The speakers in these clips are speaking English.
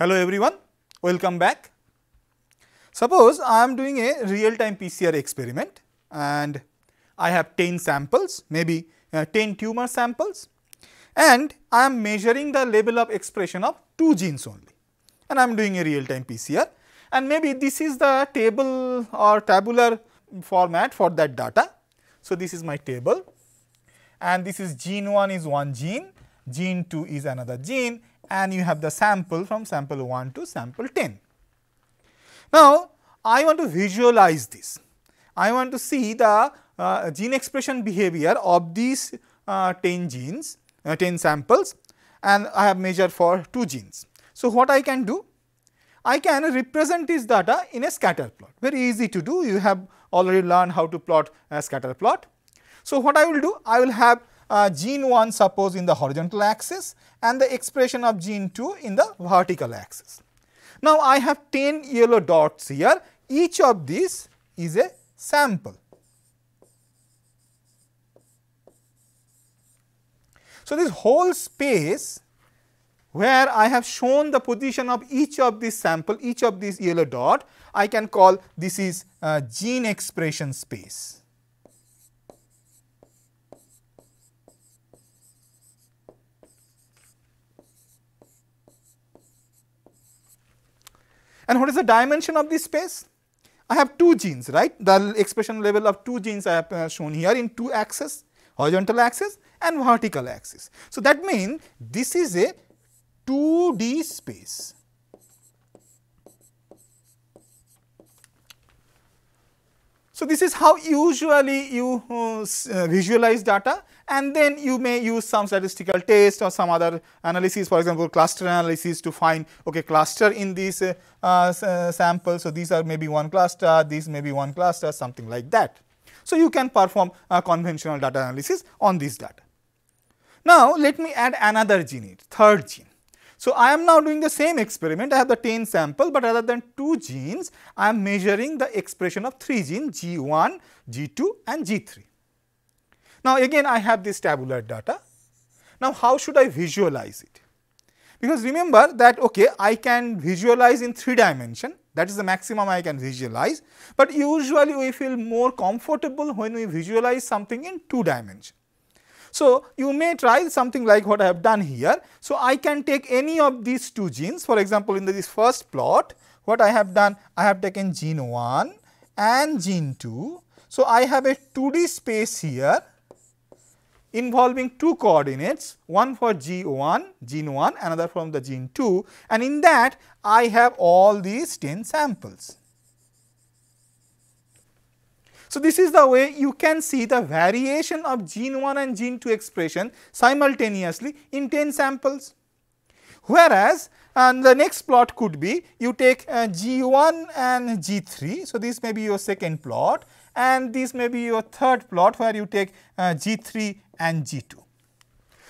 Hello everyone, welcome back. Suppose I am doing a real time PCR experiment and I have 10 samples, maybe uh, 10 tumor samples and I am measuring the level of expression of 2 genes only and I am doing a real time PCR and maybe this is the table or tabular format for that data. So, this is my table and this is gene 1 is one gene, gene 2 is another gene and you have the sample from sample 1 to sample 10. Now, I want to visualize this. I want to see the uh, gene expression behavior of these uh, 10 genes, uh, 10 samples and I have measured for 2 genes. So, what I can do? I can represent this data in a scatter plot, very easy to do. You have already learned how to plot a scatter plot. So, what I will do? I will have Uh, gene 1 suppose in the horizontal axis and the expression of gene 2 in the vertical axis. Now, I have 10 yellow dots here, each of these is a sample. So, this whole space where I have shown the position of each of these sample, each of these yellow dot, I can call this is uh, gene expression space. And what is the dimension of this space? I have two genes, right? The expression level of two genes I have uh, shown here in two axes, horizontal axis and vertical axis. So, that means this is a 2D space. So, this is how usually you uh, uh, visualize data and then you may use some statistical test or some other analysis for example, cluster analysis to find okay cluster in these uh, uh. So, these are maybe one cluster, these may be one cluster something like that. So, you can perform a conventional data analysis on this data. Now, let me add another gene, third gene. So, I am now doing the same experiment, I have the 10 sample, but rather than 2 genes, I am measuring the expression of 3 genes G1, G2 and G3. Now, again I have this tabular data. Now, how should I visualize it? Because remember that okay, I can visualize in 3 dimension that is the maximum I can visualize, but usually we feel more comfortable when we visualize something in 2 dimension. So, you may try something like what I have done here. So, I can take any of these two genes for example, in this first plot what I have done I have taken gene 1 and gene 2. So, I have a 2D space here involving two coordinates one for G1 gene 1 another from the gene 2 and in that I have all these 10 samples. So, this is the way you can see the variation of gene 1 and gene 2 expression simultaneously in 10 samples. Whereas, and the next plot could be you take uh, G1 and G3. So, this may be your second plot and this may be your third plot where you take uh, G3 and G2.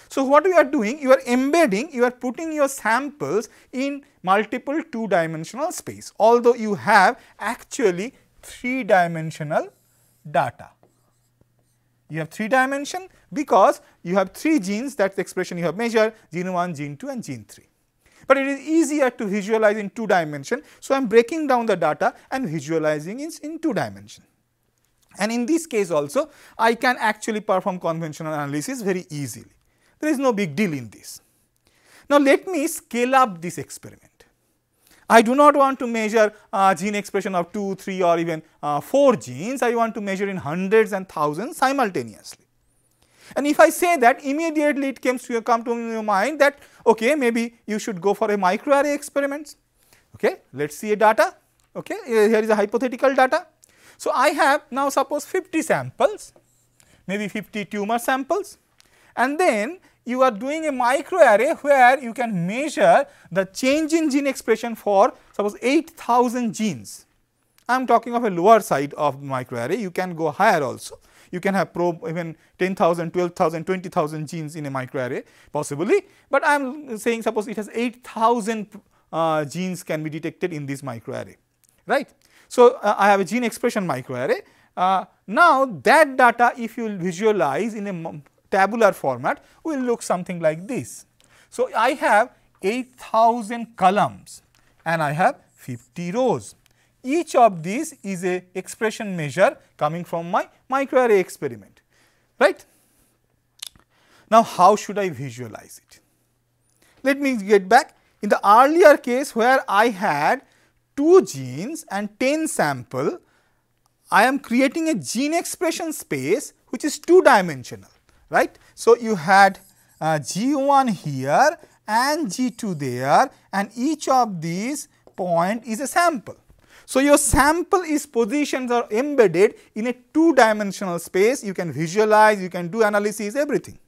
So, what you are doing? You are embedding, you are putting your samples in multiple two dimensional space, although you have actually three dimensional data. You have 3 dimension because you have 3 genes that the expression you have measured gene 1, gene 2 and gene 3. But it is easier to visualize in 2 dimension. So, I am breaking down the data and visualizing it in 2 dimension. And in this case also I can actually perform conventional analysis very easily. There is no big deal in this. Now, let me scale up this experiment. I do not want to measure uh, gene expression of 2, 3 or even uh, 4 genes, I want to measure in hundreds and thousands simultaneously. And if I say that immediately it comes to your, come to your mind that okay maybe you should go for a microarray experiments. Okay, let us see a data. Okay, here is a hypothetical data. So, I have now suppose 50 samples, maybe 50 tumor samples and then you are doing a microarray where you can measure the change in gene expression for suppose 8000 genes. I am talking of a lower side of microarray, you can go higher also. You can have probe even 10,000, 12,000, 20,000 genes in a microarray possibly, but I am saying suppose it has 8000 uh, genes can be detected in this microarray, right. So, uh, I have a gene expression microarray. Uh, now, that data if you visualize in a tabular format will look something like this. So, I have 8000 columns and I have 50 rows. Each of these is a expression measure coming from my microarray experiment, right. Now, how should I visualize it? Let me get back in the earlier case where I had 2 genes and 10 sample, I am creating a gene expression space which is 2 dimensional, right. So, you had uh, G1 here and G2 there and each of these point is a sample. So, your sample is positioned or embedded in a two dimensional space, you can visualize, you can do analysis, everything.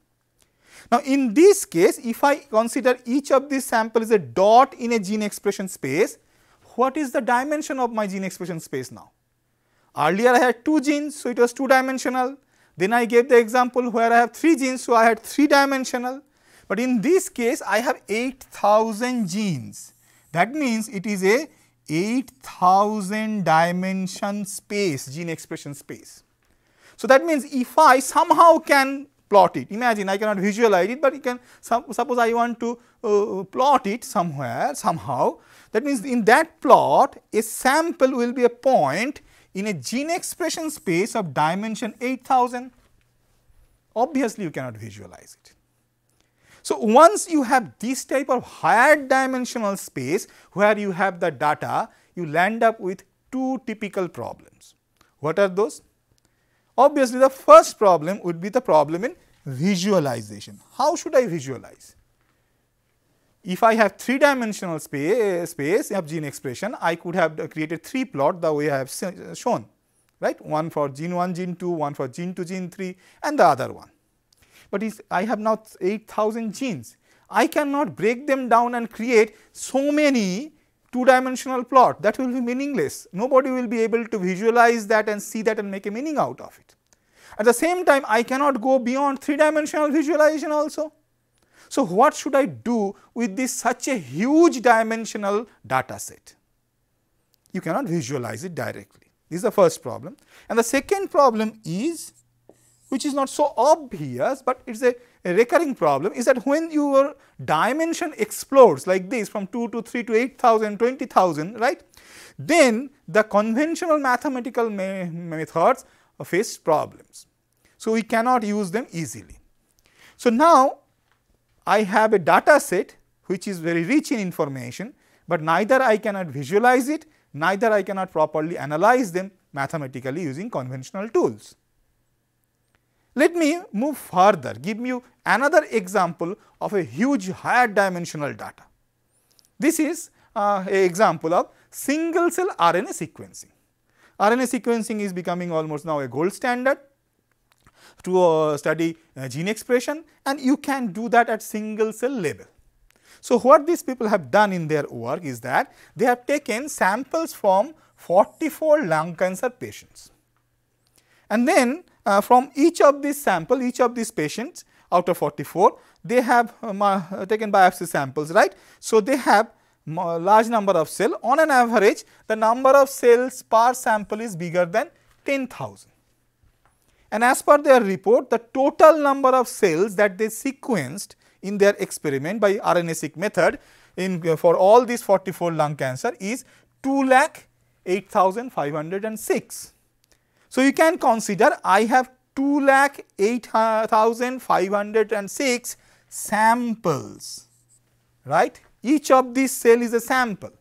Now, in this case, if I consider each of these samples is a dot in a gene expression space, what is the dimension of my gene expression space now? Earlier I had two genes, so it was two dimensional. Then I gave the example where I have three genes, so I had three dimensional. But in this case, I have 8000 genes. That means it is a 8000 dimension space, gene expression space. So, that means if I somehow can plot it, imagine I cannot visualize it, but you can suppose I want to uh, plot it somewhere somehow. That means in that plot a sample will be a point in a gene expression space of dimension 8000. Obviously, you cannot visualize it. So, once you have this type of higher dimensional space where you have the data, you land up with two typical problems. What are those? Obviously, the first problem would be the problem in visualization. How should I visualize? If I have three dimensional space, space of gene expression, I could have created three plot the way I have shown, right? One for gene 1, gene 2, one for gene 2, gene 3 and the other one but if I have now 8000 genes. I cannot break them down and create so many two dimensional plot that will be meaningless. Nobody will be able to visualize that and see that and make a meaning out of it. At the same time, I cannot go beyond three dimensional visualization also. So, what should I do with this such a huge dimensional data set? You cannot visualize it directly. This is the first problem. And the second problem is which is not so obvious, but it is a, a, recurring problem is that when your dimension explodes like this from 2 to 3 to 8000, 20,000, right, then the conventional mathematical me methods face problems. So, we cannot use them easily. So, now I have a data set which is very rich in information, but neither I cannot visualize it, neither I cannot properly analyze them mathematically using conventional tools. Let me move further, give you another example of a huge higher dimensional data. This is uh, a example of single cell RNA sequencing. RNA sequencing is becoming almost now a gold standard to uh, study uh, gene expression and you can do that at single cell level. So, what these people have done in their work is that they have taken samples from 44 lung cancer patients and then uh, from each of these sample, each of these patients out of 44, they have um, uh, taken biopsy samples, right. So, they have large number of cell on an average the number of cells per sample is bigger than 10,000. And as per their report the total number of cells that they sequenced in their experiment by RNA-seq method in uh, for all these 44 lung cancer is 2 lakh 8506. So, you can consider I have 2 lakh 8506 samples, right. Each of these cell is a sample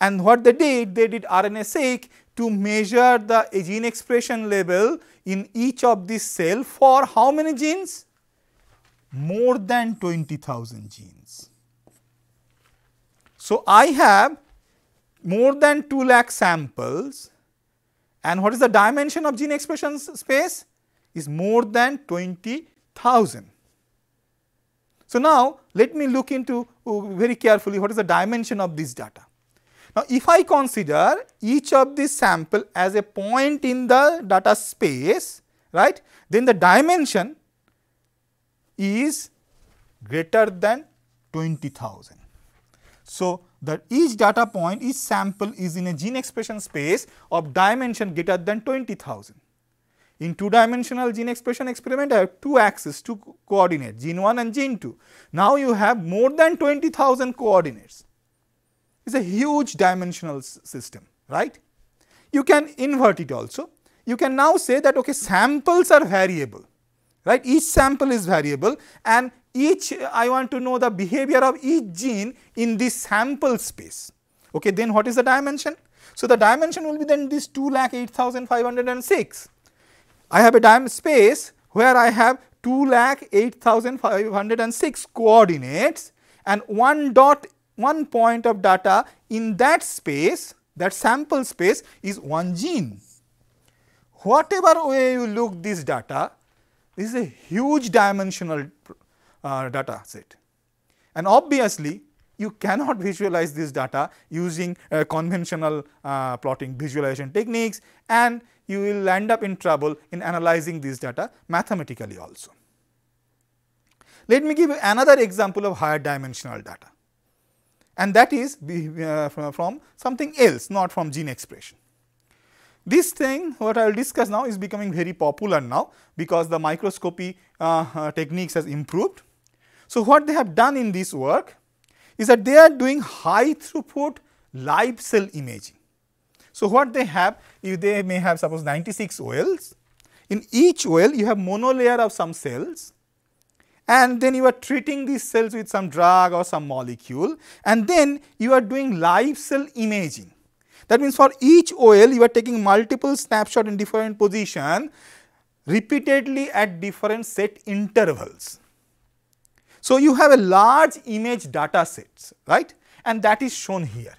and what they did, they did RNA-seq to measure the gene expression level in each of these cell for how many genes? More than 20,000 genes. So, I have more than 2 lakh samples and what is the dimension of gene expression space? Is more than 20,000. So, now let me look into uh, very carefully what is the dimension of this data. Now, if I consider each of these sample as a point in the data space, right, then the dimension is greater than 20,000. So, that each data point, each sample is in a gene expression space of dimension greater than 20,000. In two dimensional gene expression experiment, I have two axes, two coordinates, gene 1 and gene 2. Now you have more than 20,000 coordinates. It's a huge dimensional system, right? You can invert it also. You can now say that okay, samples are variable, right? Each sample is variable and each I want to know the behavior of each gene in this sample space. Okay, then what is the dimension? So, the dimension will be then this 2 lakh 8506. I have a dimension space where I have 2 lakh 8506 coordinates and one dot one point of data in that space that sample space is one gene. Whatever way you look this data, this is a huge dimensional uh, data set. And obviously, you cannot visualize this data using uh, conventional uh, plotting visualization techniques and you will end up in trouble in analyzing this data mathematically also. Let me give you another example of higher dimensional data and that is uh, from something else not from gene expression. This thing what I will discuss now is becoming very popular now because the microscopy uh, uh, techniques has improved. So, what they have done in this work is that they are doing high throughput live cell imaging. So, what they have if they may have suppose 96 wells in each well you have monolayer of some cells and then you are treating these cells with some drug or some molecule and then you are doing live cell imaging. That means for each OL you are taking multiple snapshot in different position repeatedly at different set intervals. So, you have a large image data sets right and that is shown here.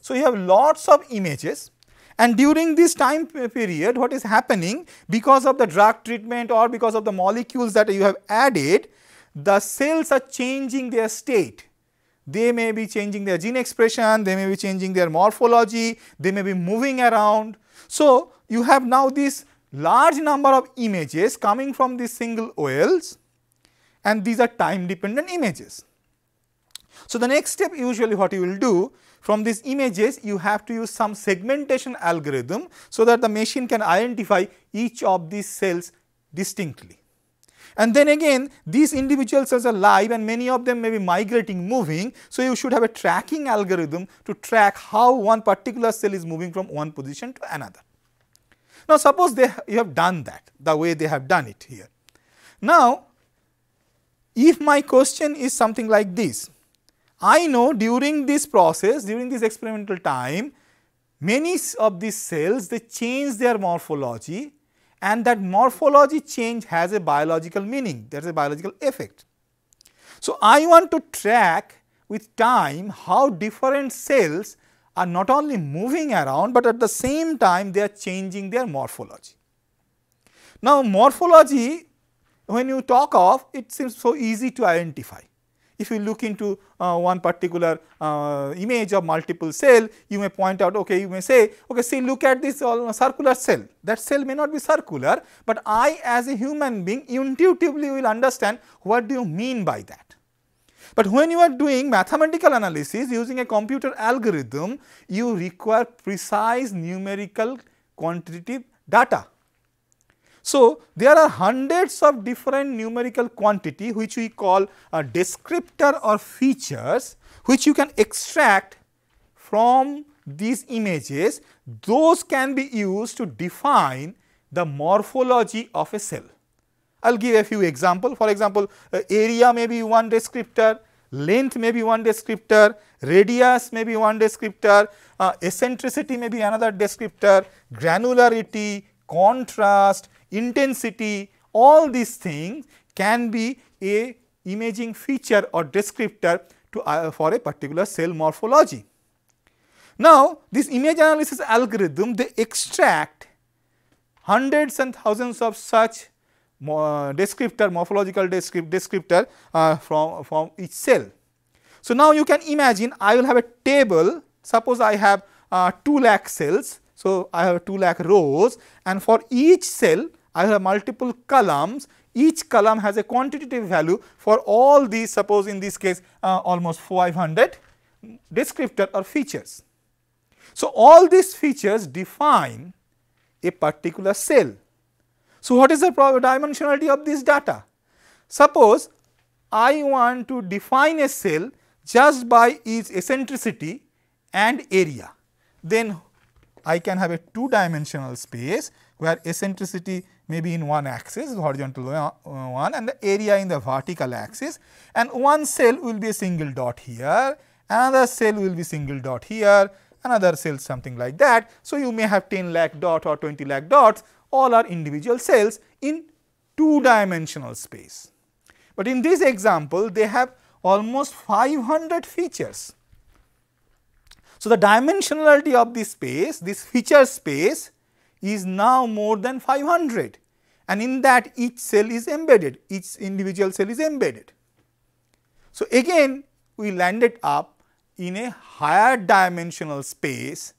So, you have lots of images and during this time period what is happening because of the drug treatment or because of the molecules that you have added the cells are changing their state. They may be changing their gene expression, they may be changing their morphology, they may be moving around. So, you have now this large number of images coming from these single OLs and these are time dependent images. So, the next step usually what you will do from these images you have to use some segmentation algorithm so that the machine can identify each of these cells distinctly. And then again these individual cells are live and many of them may be migrating moving. So, you should have a tracking algorithm to track how one particular cell is moving from one position to another. Now, suppose they you have done that the way they have done it here. Now, if my question is something like this, I know during this process, during this experimental time, many of these cells they change their morphology and that morphology change has a biological meaning, there is a biological effect. So, I want to track with time how different cells are not only moving around, but at the same time they are changing their morphology. Now, morphology when you talk of it seems so easy to identify. If you look into uh, one particular uh, image of multiple cell, you may point out, okay, you may say, okay, see, look at this uh, circular cell. That cell may not be circular, but I as a human being intuitively will understand what do you mean by that. But when you are doing mathematical analysis using a computer algorithm, you require precise numerical quantitative data. So, there are hundreds of different numerical quantity which we call a descriptor or features which you can extract from these images those can be used to define the morphology of a cell. I will give a few example for example, uh, area may be one descriptor, length may be one descriptor, radius may be one descriptor, uh, eccentricity may be another descriptor, granularity, contrast, intensity, all these things can be a imaging feature or descriptor to uh, for a particular cell morphology. Now, this image analysis algorithm they extract hundreds and thousands of such uh, descriptor morphological descript, descriptor uh, from, from each cell. So, now you can imagine I will have a table suppose I have uh, 2 lakh cells. So, I have 2 lakh rows and for each cell I have multiple columns each column has a quantitative value for all these suppose in this case uh, almost 500 descriptor or features. So, all these features define a particular cell. So, what is the dimensionality of this data? Suppose I want to define a cell just by its eccentricity and area, then I can have a two dimensional space where eccentricity may be in one axis horizontal uh, one and the area in the vertical axis and one cell will be a single dot here, another cell will be single dot here, another cell something like that. So, you may have 10 lakh dot or 20 lakh dots all are individual cells in two dimensional space. But in this example they have almost 500 features. So, the dimensionality of this space, this feature space is now more than 500 and in that each cell is embedded, each individual cell is embedded. So, again we landed up in a higher dimensional space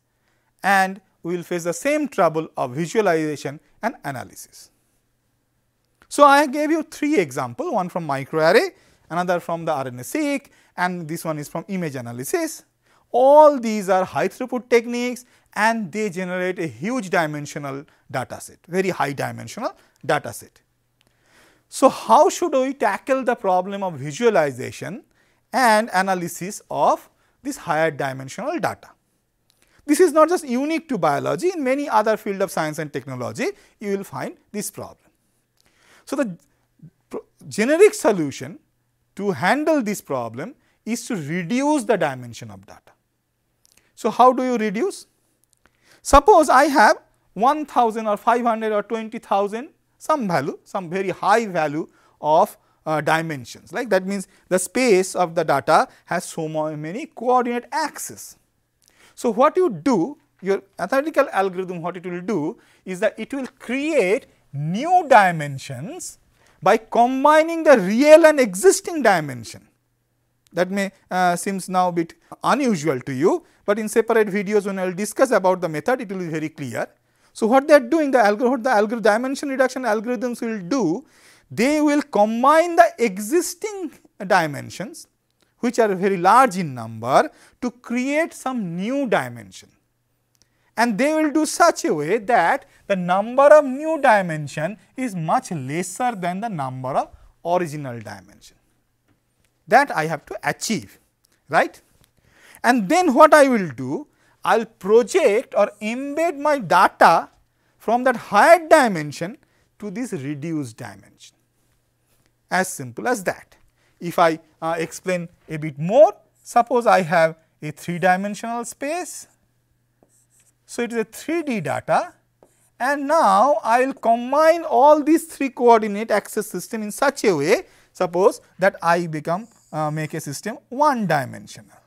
and we will face the same trouble of visualization and analysis. So, I gave you three examples, one from microarray, another from the RNA-seq and this one is from image analysis. All these are high throughput techniques and they generate a huge dimensional data set, very high dimensional data set. So, how should we tackle the problem of visualization and analysis of this higher dimensional data? This is not just unique to biology, in many other field of science and technology, you will find this problem. So, the generic solution to handle this problem is to reduce the dimension of data. So, how do you reduce? Suppose I have 1000 or 500 or 20,000 some value, some very high value of uh, dimensions like that means the space of the data has so many coordinate axes. So, what you do your mathematical algorithm what it will do is that it will create new dimensions by combining the real and existing dimension. That may uh, seems now a bit unusual to you, but in separate videos when I will discuss about the method it will be very clear. So, what they are doing the algorithm, the algorithm dimension reduction algorithms will do, they will combine the existing dimensions which are very large in number to create some new dimension. And they will do such a way that the number of new dimension is much lesser than the number of original dimension. That I have to achieve, right. And then what I will do, I will project or embed my data from that higher dimension to this reduced dimension, as simple as that. If I uh, explain a bit more, suppose I have a 3 dimensional space. So, it is a 3D data and now I will combine all these 3 coordinate axis system in such a way suppose that I become uh, make a system 1 dimensional.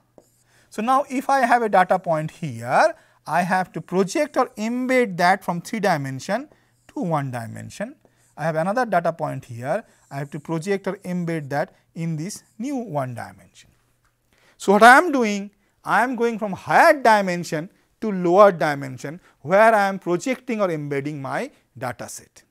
So, now if I have a data point here, I have to project or embed that from 3 dimension to 1 dimension. I have another data point here, I have to project or embed that in this new 1 dimension. So, what I am doing? I am going from higher dimension to lower dimension where I am projecting or embedding my data set.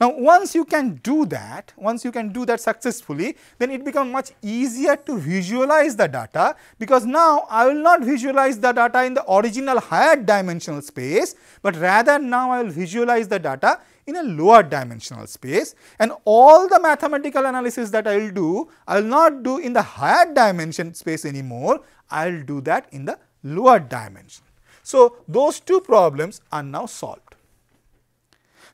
Now, once you can do that, once you can do that successfully, then it becomes much easier to visualize the data because now I will not visualize the data in the original higher dimensional space, but rather now I will visualize the data in a lower dimensional space and all the mathematical analysis that I will do, I will not do in the higher dimension space anymore, I will do that in the lower dimension. So, those two problems are now solved.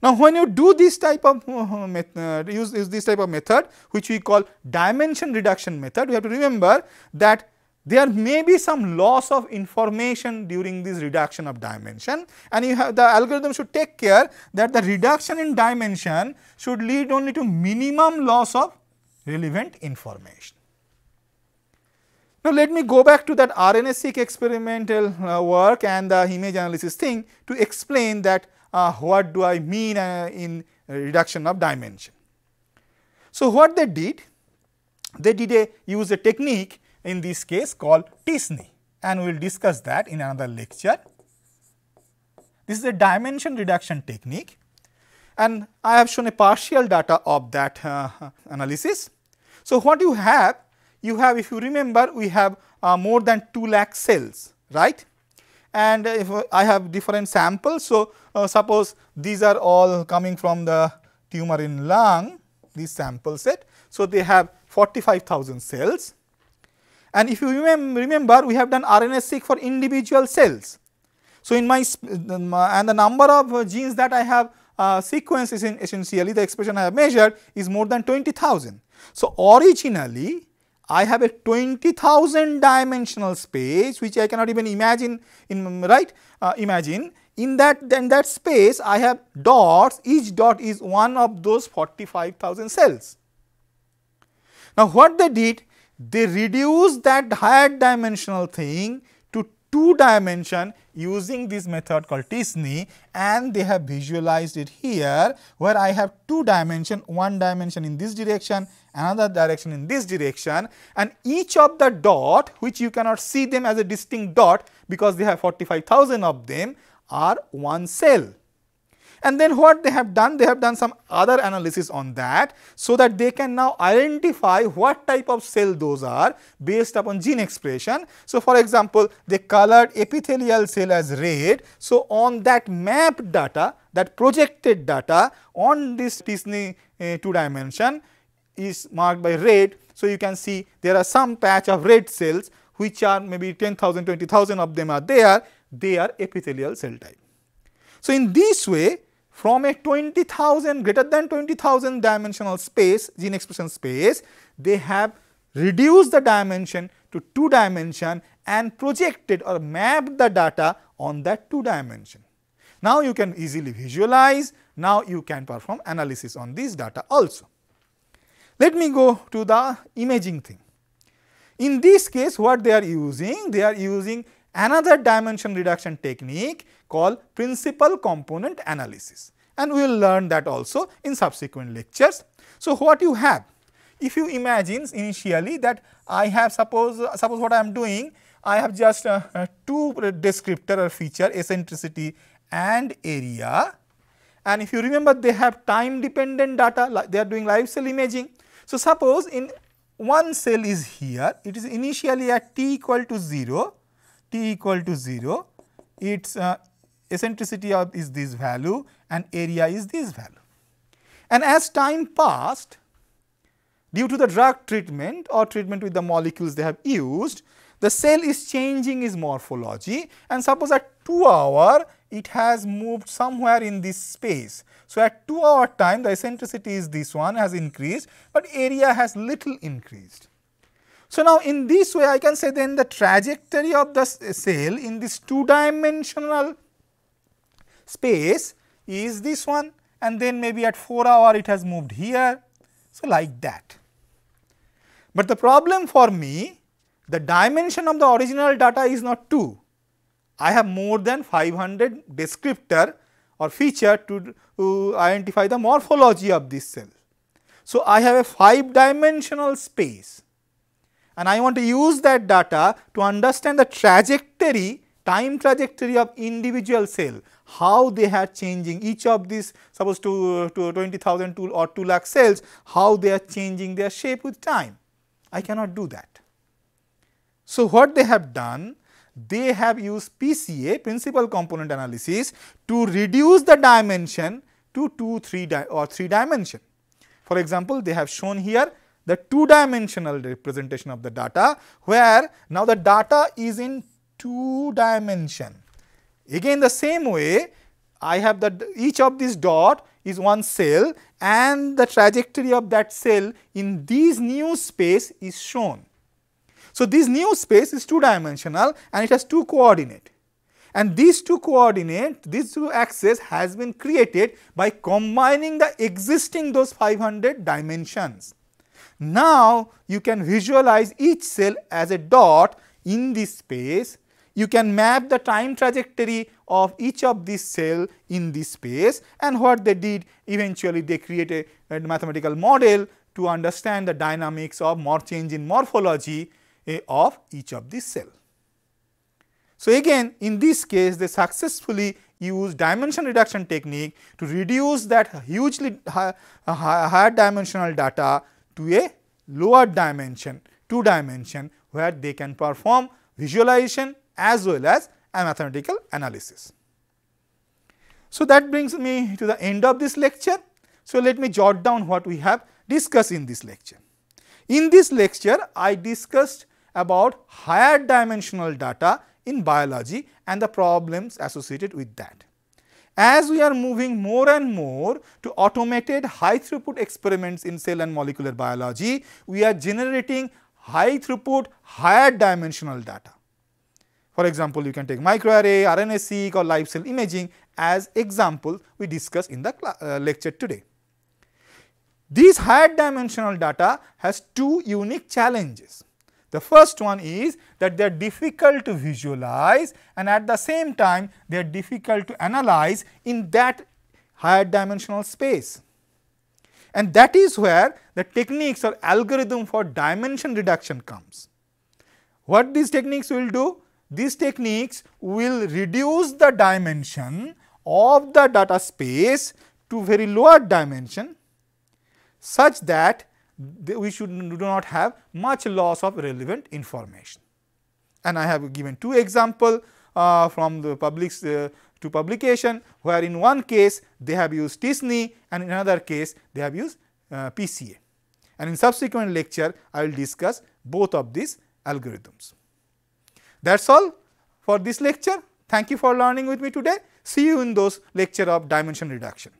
Now, when you do this type of uh, method, use, use this type of method which we call dimension reduction method, we have to remember that there may be some loss of information during this reduction of dimension and you have the algorithm should take care that the reduction in dimension should lead only to minimum loss of relevant information. Now, let me go back to that RNA-seq experimental uh, work and the image analysis thing to explain that uh, what do I mean uh, in reduction of dimension. So, what they did? They did a use a technique in this case called t-SNE and we will discuss that in another lecture. This is a dimension reduction technique and I have shown a partial data of that uh, analysis. So, what you have you have if you remember we have uh, more than 2 lakh cells right and if I have different samples. So, uh, suppose these are all coming from the tumor in lung, this sample set. So, they have 45,000 cells and if you remember we have done RNA-seq for individual cells. So, in my and the number of genes that I have uh, is in essentially the expression I have measured is more than 20,000. So, originally I have a 20,000 dimensional space which I cannot even imagine in right? Uh, imagine. In that in that space I have dots. Each dot is one of those 45,000 cells. Now, what they did they reduced that higher dimensional thing to two dimension using this method called t-SNE and they have visualized it here where I have two dimension, one dimension in this direction, another direction in this direction and each of the dot which you cannot see them as a distinct dot because they have 45,000 of them are one cell. And then what they have done, they have done some other analysis on that so that they can now identify what type of cell those are based upon gene expression. So, for example, they colored epithelial cell as red. So, on that map data, that projected data on this t-SNE uh, 2 dimension is marked by red. So, you can see there are some patch of red cells which are maybe 10,000, 20,000 of them are there, they are epithelial cell type. So, in this way from a 20,000 greater than 20,000 dimensional space gene expression space they have reduced the dimension to 2 dimension and projected or mapped the data on that 2 dimension. Now, you can easily visualize, now you can perform analysis on this data also. Let me go to the imaging thing. In this case what they are using? They are using another dimension reduction technique called principal component analysis and we will learn that also in subsequent lectures. So, what you have? If you imagine initially that I have suppose suppose what I am doing I have just uh, uh, two descriptor or feature eccentricity and area and if you remember they have time dependent data like they are doing live cell imaging. So, suppose in one cell is here it is initially at t equal to 0 t equal to 0 its uh, eccentricity of is this value and area is this value. And as time passed due to the drug treatment or treatment with the molecules they have used, the cell is changing its morphology and suppose at 2 hour it has moved somewhere in this space. So, at 2 hour time the eccentricity is this one has increased, but area has little increased. So, now in this way I can say then the trajectory of the cell in this two dimensional space is this one and then maybe at 4 hour it has moved here. So, like that. But the problem for me the dimension of the original data is not 2. I have more than 500 descriptor or feature to, to identify the morphology of this cell. So, I have a 5 dimensional space and I want to use that data to understand the trajectory time trajectory of individual cell, how they are changing each of these suppose to, to 20,000 or 2 lakh cells, how they are changing their shape with time. I cannot do that. So, what they have done? They have used PCA principal component analysis to reduce the dimension to 2, 3 di or 3 dimension. For example, they have shown here the two dimensional representation of the data, where now the data is in two dimension. Again the same way I have that each of these dot is one cell and the trajectory of that cell in this new space is shown. So, this new space is two dimensional and it has two coordinate and these two coordinate these two axes has been created by combining the existing those 500 dimensions. Now, you can visualize each cell as a dot in this space you can map the time trajectory of each of these cell in this space and what they did eventually they create a, mathematical model to understand the dynamics of more change in morphology uh, of each of these cell. So, again in this case they successfully use dimension reduction technique to reduce that hugely high, higher dimensional data to a lower dimension 2 dimension where they can perform visualization as well as and mathematical analysis. So, that brings me to the end of this lecture. So, let me jot down what we have discussed in this lecture. In this lecture, I discussed about higher dimensional data in biology and the problems associated with that. As we are moving more and more to automated high throughput experiments in cell and molecular biology, we are generating high throughput, higher dimensional data. For example, you can take microarray, RNA-seq or live cell imaging as example we discussed in the uh, lecture today. These higher dimensional data has two unique challenges. The first one is that they are difficult to visualize and at the same time they are difficult to analyze in that higher dimensional space. And that is where the techniques or algorithm for dimension reduction comes. What these techniques will do? These techniques will reduce the dimension of the data space to very lower dimension such that we should do not have much loss of relevant information. And I have given two example uh, from the public uh, to publication where in one case they have used t-SNE and in another case they have used uh, PCA. And in subsequent lecture I will discuss both of these algorithms. That is all for this lecture. Thank you for learning with me today. See you in those lecture of dimension reduction.